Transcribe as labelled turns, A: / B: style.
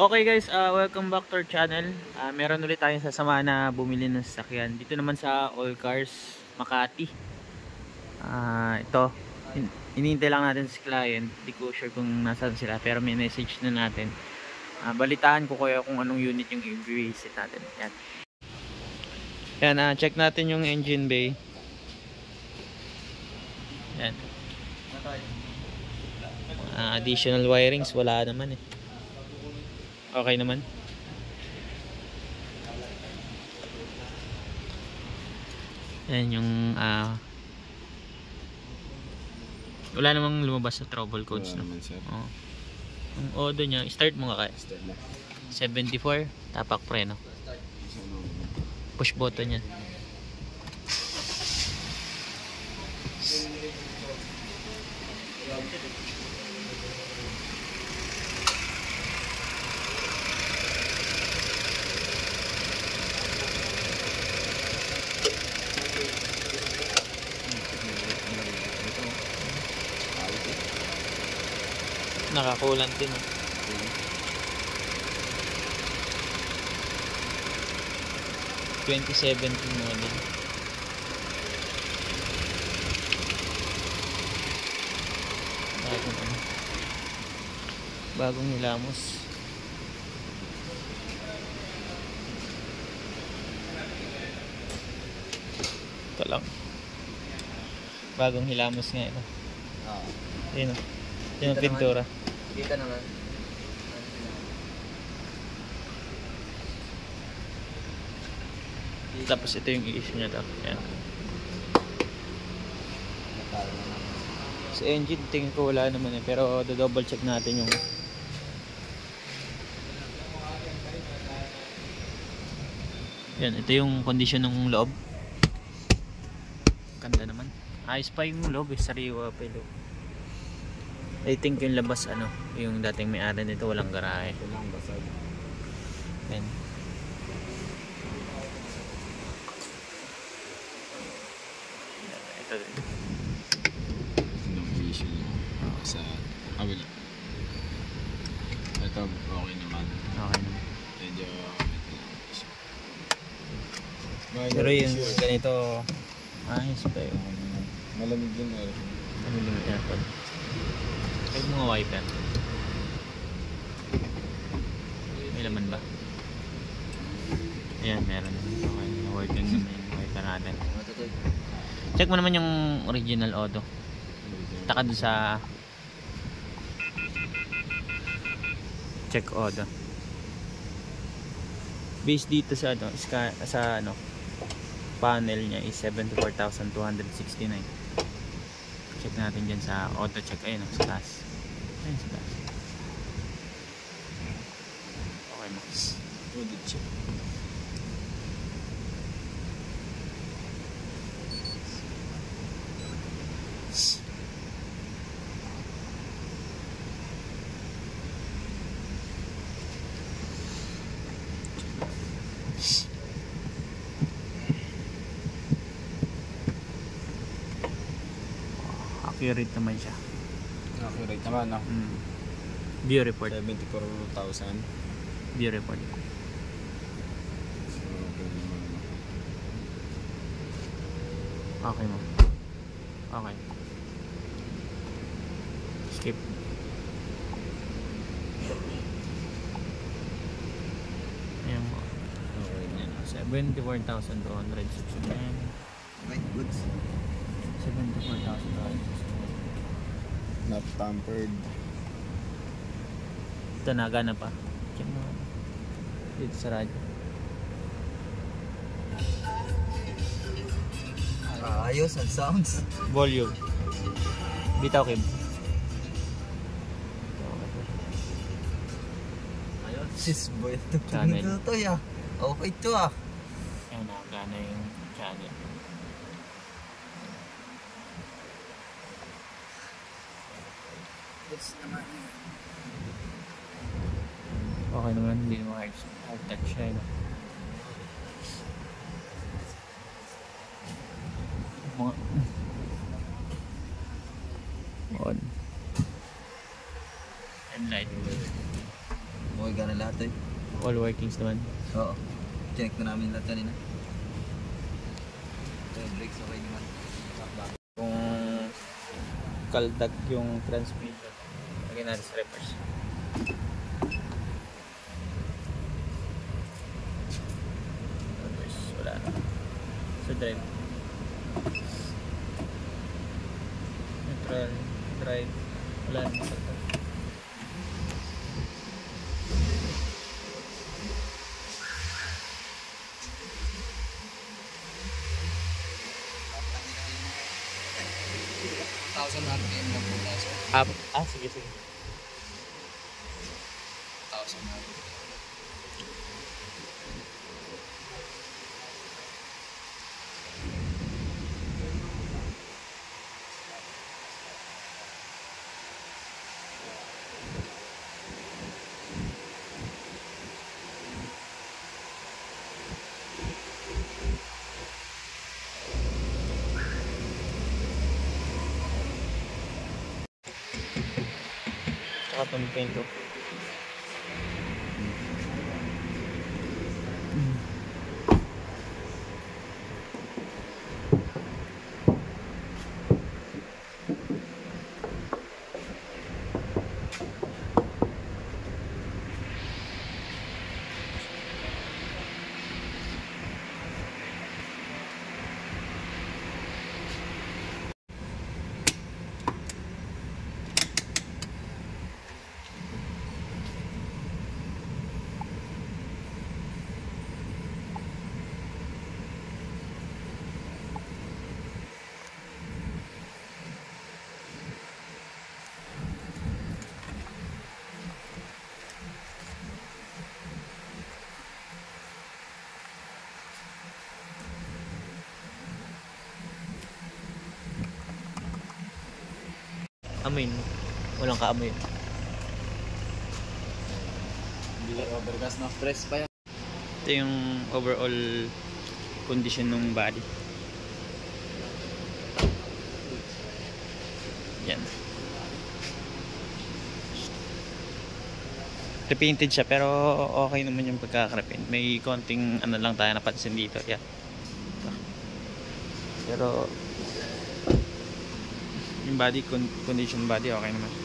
A: Okay guys, uh, welcome back to our channel. Uh, meron ulit tayong sasama na bumili ng sasakyan. Dito naman sa All Cars, Makati. Ah, ito, in- inintay lang natin si client. Hindi ko sure kung nasaan sila, pero may message na natin. Ah, balitaan ko kaya kung anong unit yung i-visit natin. Yan. Yan, ah, check natin yung engine bay. Yan. Ah, additional wirings, wala naman eh. Okay naman. Yan yung ah wala namang lumabas sa trouble codes no.
B: naman sir.
A: Oo. Ang odo niya, start mo nga kaya.
B: Start na.
A: 74, tapak preno. Push button yan. Nakakulant din. oh. Twenty seventeen model. Bagong ano. Bagong hilamos. Ito lang. Bagong hilamos nga ito.
B: Oo.
A: Yun o. Yun ang
B: Ito naman.
A: pintura.
B: Kita naman.
A: Tapos ito yung issue niya daw. Yan. Sa engine, tingin ko wala naman eh. Pero double check natin yung Yan, ito yung condition ng loob. Ganda naman. Ayos pa yung loob eh, sariwa pa yung loob. I think yung labas ano, yung dating may-ari nito walang garahe.
B: Ito lang basag.
A: Yan. Ito din.
B: Issue niya Ah, sa kabila. Ito okay naman.
A: Okay naman.
B: Medyo
A: Pero yung ganito, ayos pa yun.
B: Malamig din
A: limit na po? Ay mga wiper. May laman ba? Ayan, meron. Okay, working naman yung wiper natin. Check mo naman yung original auto. Taka dun sa check auto. Base dito sa ano, sa ano panel niya is 74,269. Check natin dyan sa auto check. Ayun, oh, sa taas. Ayun, taas. Okay mo.
B: Audit check.
A: Accurate naman siya.
B: Accurate naman no?
A: Mm. View report.
B: 74,000.
A: View report.
B: So, okay naman. no?
A: Okay mo. Okay. Skip. Ayan mo.
B: Okay na.
A: 74,269.
B: Right goods.
A: 74,269.
B: Not tampered.
A: Ito na, gana pa. Check mo. Dito sa radyo.
C: Ayos ang sounds.
A: Volume. Bitaw, Kim.
C: Ayos. Sis boy. Ito to ya. Okay to ah.
A: Ayan na, gana yung channel.
C: Yes naman.
A: Okay naman, hindi naman hard, hard touch siya. eh? Mga... On. And light.
C: Okay ka na lahat eh.
A: All workings naman.
C: Oo. Check na namin lahat kanina. So, brakes okay naman.
A: Kung kaldag yung transmission, lagyan natin sa reverse. Reverse, wala na. Sa drive. Neutral, drive, wala na.
B: Thousand RPM lang po tayo sir.
A: Ah, ah sige, sige. tratando bem Amoy mo. Walang kaamoy.
B: Hindi ka overgas na stress pa yan.
A: Ito yung overall condition ng body. Yan. Repainted siya pero okay naman yung pagkaka-repaint. May konting ano lang tayo napansin dito. Yan. Pero yung body con- condition body okay naman.